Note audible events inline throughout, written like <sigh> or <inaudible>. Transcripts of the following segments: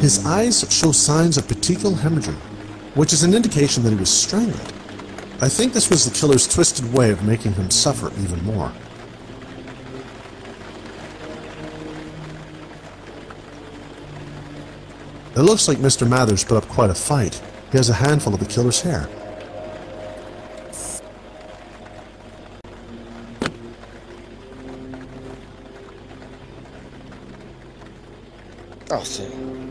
His eyes show signs of petechial hemorrhaging, which is an indication that he was strangled. I think this was the killer's twisted way of making him suffer even more. It looks like Mr. Mathers put up quite a fight. He has a handful of the killer's hair. Oh, shit.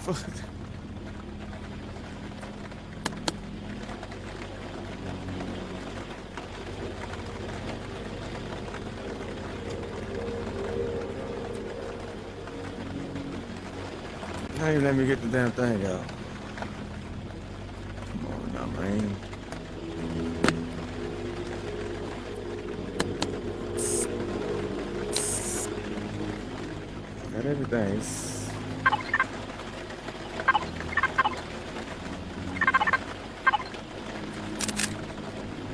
Fuck. How you let me get the damn thing out? Come on now, man. Got everything. It's-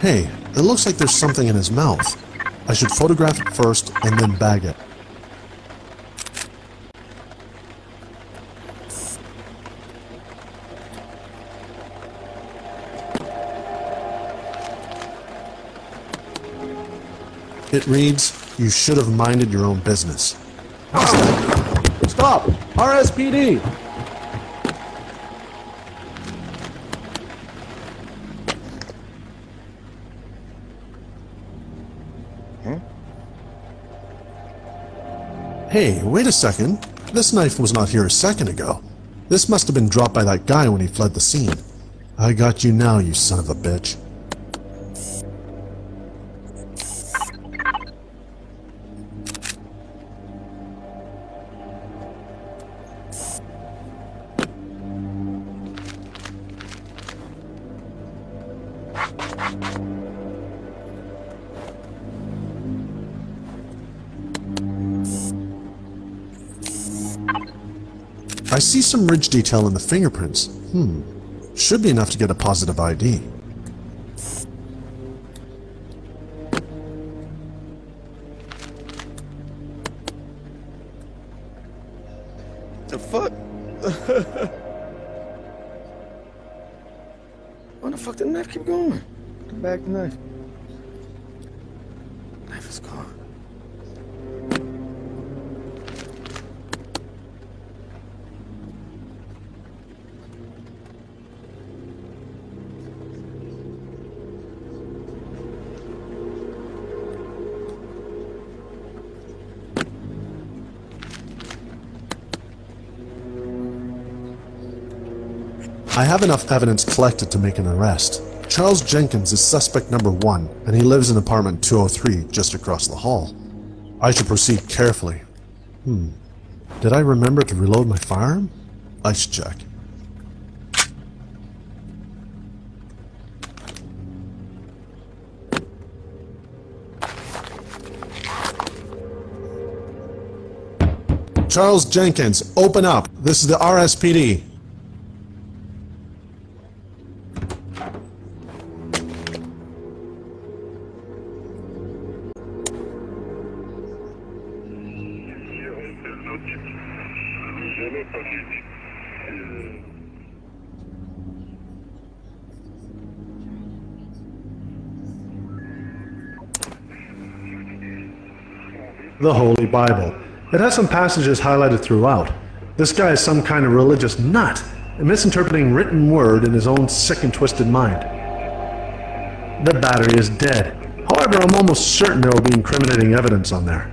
Hey, it looks like there's something in his mouth. I should photograph it first and then bag it. It reads, You should have minded your own business. Stop! RSPD! Hey, wait a second. This knife was not here a second ago. This must have been dropped by that guy when he fled the scene. I got you now, you son of a bitch. Some ridge detail in the fingerprints. Hmm. Should be enough to get a positive ID. The fuck? <laughs> Where the fuck did the knife keep going? Back the. Knife I have enough evidence collected to make an arrest. Charles Jenkins is suspect number one, and he lives in apartment 203 just across the hall. I should proceed carefully. Hmm. Did I remember to reload my firearm? I should check. Charles Jenkins, open up. This is the RSPD. The Holy Bible. It has some passages highlighted throughout. This guy is some kind of religious nut, misinterpreting written word in his own sick and twisted mind. The battery is dead. However, I'm almost certain there will be incriminating evidence on there.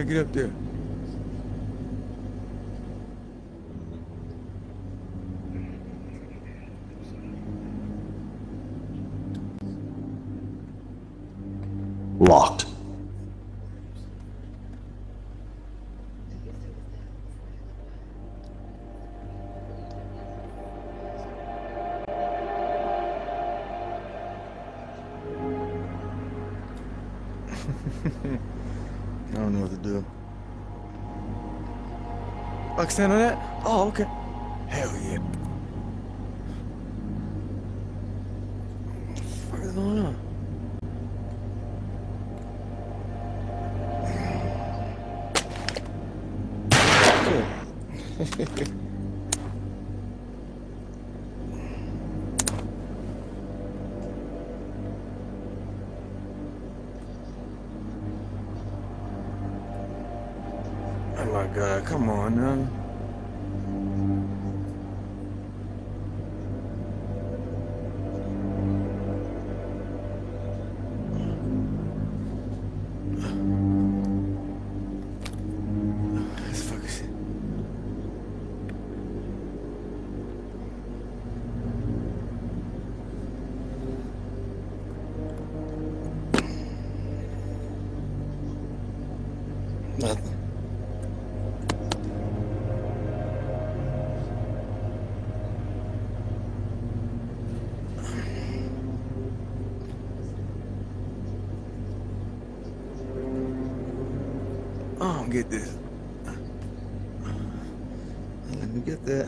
I get up there? Locked. Can stand on that? Oh, okay. Hell yeah. What the fuck is going on? Oh <laughs> <laughs> god, come on now. Nothing. Get this. Let me get that.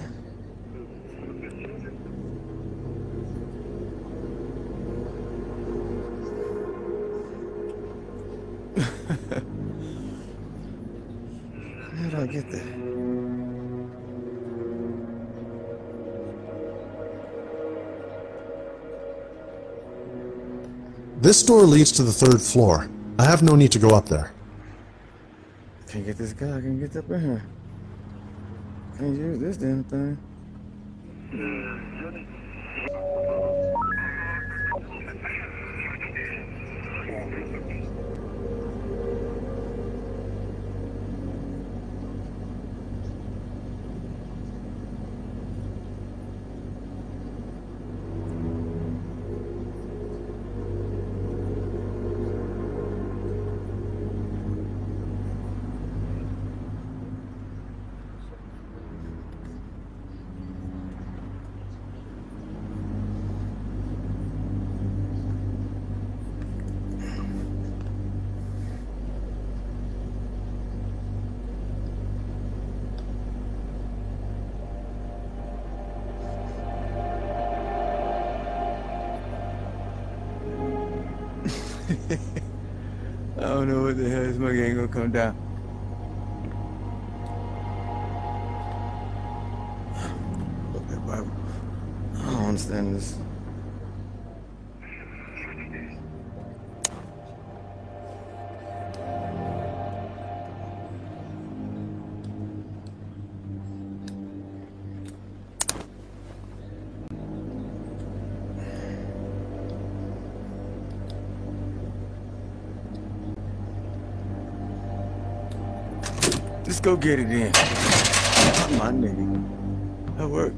<laughs> How did I get that? This door leads to the third floor. I have no need to go up there. Can't get this guy. I can get up in here. Can't use this damn thing. Mm. I don't know what the hell this mug ain't gonna come down. I don't understand this. Go get it in. My nigga. That worked.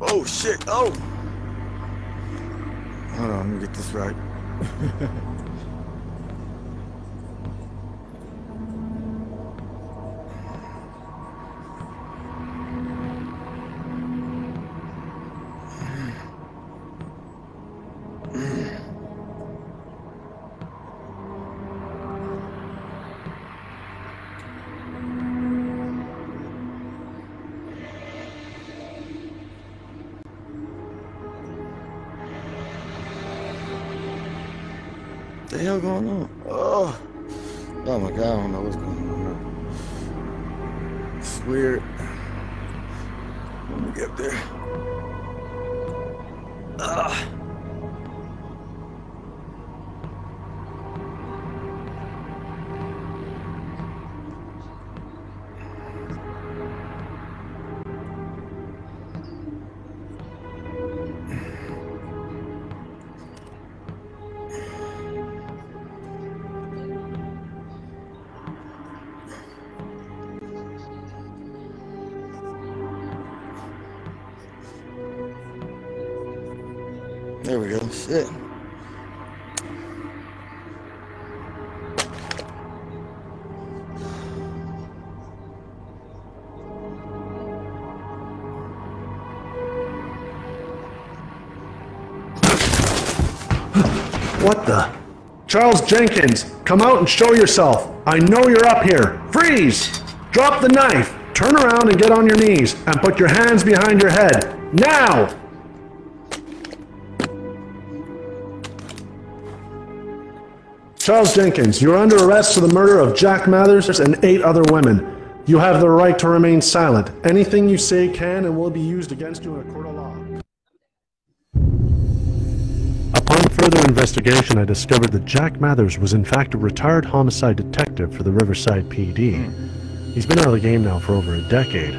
Oh shit, oh! Hold on, let me get this right. <laughs> the hell going on? Oh, oh my god, I don't know what's going on. It's weird. Shit. What the? Charles Jenkins, come out and show yourself. I know you're up here. Freeze! Drop the knife. Turn around and get on your knees and put your hands behind your head. Now! Charles Jenkins, you're under arrest for the murder of Jack Mathers and eight other women. You have the right to remain silent. Anything you say can and will be used against you in a court of law. Upon further investigation, I discovered that Jack Mathers was in fact a retired homicide detective for the Riverside PD. He's been out of the game now for over a decade.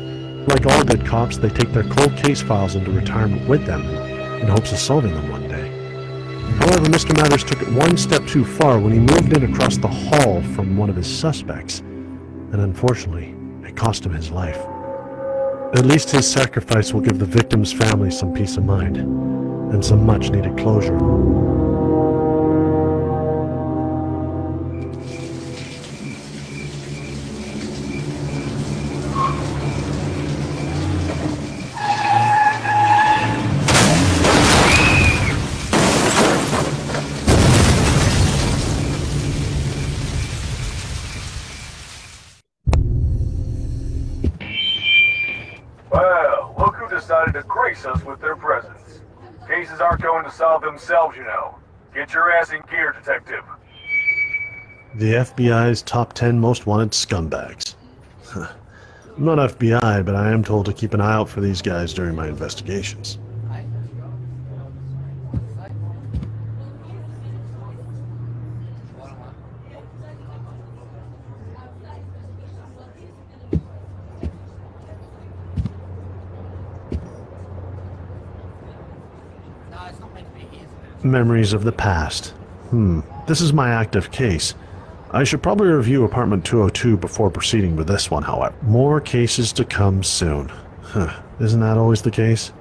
Like all good cops, they take their cold case files into retirement with them in hopes of solving them one day. However, Mr. Mathers took it one step too far when he moved in across the hall from one of his suspects, and unfortunately, it cost him his life. At least his sacrifice will give the victim's family some peace of mind, and some much needed closure. Solve themselves, you know. Get your ass in gear, detective. The FBI's top 10 most wanted scumbags. I'm not FBI, but I am told to keep an eye out for these guys during my investigations. Memories of the past. Hmm, this is my active case. I should probably review apartment 202 before proceeding with this one, however. More cases to come soon. Huh, isn't that always the case?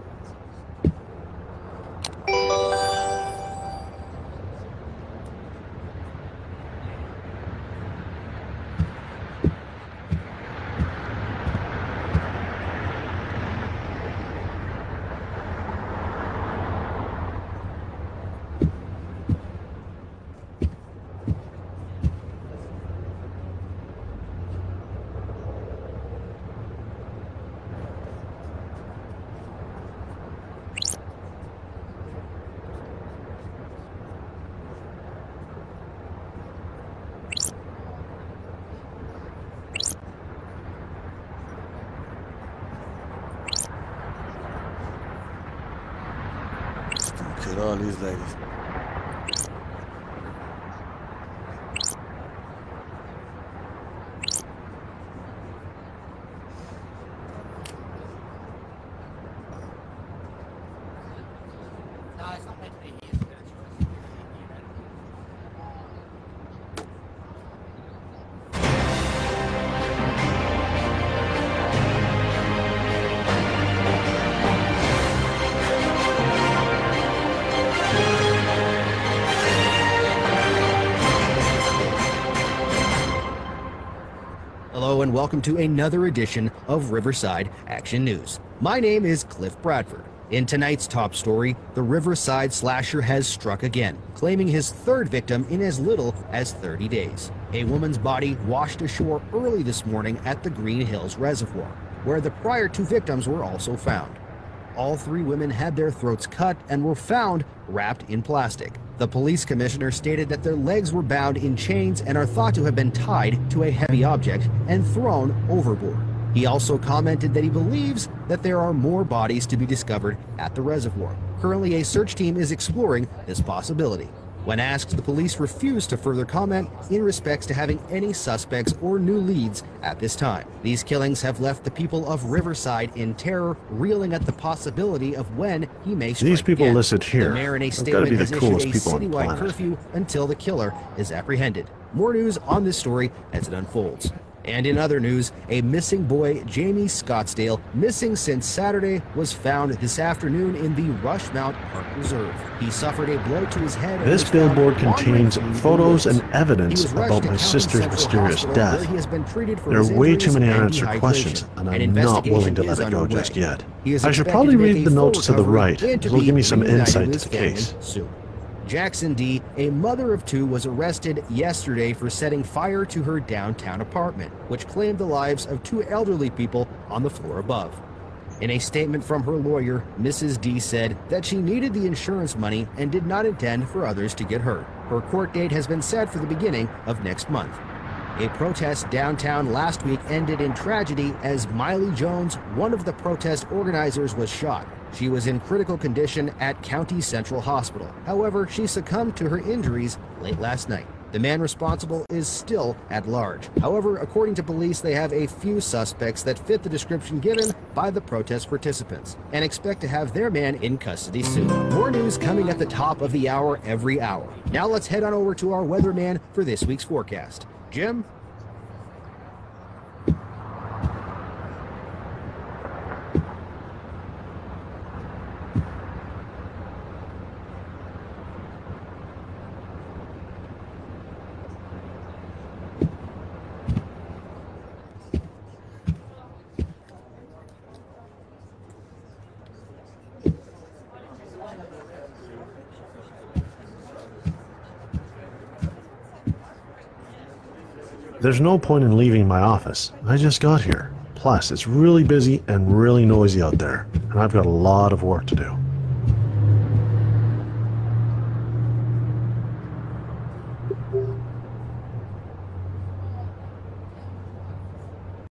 Kill all these ladies. Hello and welcome to another edition of Riverside Action News. My name is Cliff Bradford. In tonight's top story, the Riverside slasher has struck again, claiming his third victim in as little as 30 days. A woman's body washed ashore early this morning at the Green Hills Reservoir, where the prior two victims were also found. All three women had their throats cut and were found wrapped in plastic. The police commissioner stated that their legs were bound in chains and are thought to have been tied to a heavy object and thrown overboard. He also commented that he believes that there are more bodies to be discovered at the reservoir. Currently, a search team is exploring this possibility. When asked, the police refused to further comment in respects to having any suspects or new leads at this time. These killings have left the people of Riverside in terror, reeling at the possibility of when he may strike These people again. listed here The mayor in a statement be the has coolest issued a people on the citywide curfew until the killer is apprehended. More news on this story as it unfolds. And in other news, a missing boy, Jamie Scottsdale, missing since Saturday, was found this afternoon in the Rushmount Park Reserve. He suffered a blow to his head. This billboard contains photos and evidence He was rushed about my sister's mysterious death. he has been treated for There are way too many unanswered questions, and I'm not willing to let it go just yet. I should probably read the notes to the right. It'll give me some insight to the case. Soon. Jackson D, a mother of two, was arrested yesterday for setting fire to her downtown apartment, which claimed the lives of two elderly people on the floor above. In a statement from her lawyer, Mrs. D said that she needed the insurance money and did not intend for others to get hurt. Her court date has been set for the beginning of next month. A protest downtown last week ended in tragedy as Miley Jones, one of the protest organizers, was shot. She was in critical condition at County Central Hospital. However, she succumbed to her injuries late last night. The man responsible is still at large. However, according to police, they have a few suspects that fit the description given by the protest participants and expect to have their man in custody soon. More news coming at the top of the hour every hour. Now let's head on over to our weatherman for this week's forecast. Jim? There's no point in leaving my office. I just got here. Plus, it's really busy and really noisy out there, and I've got a lot of work to do.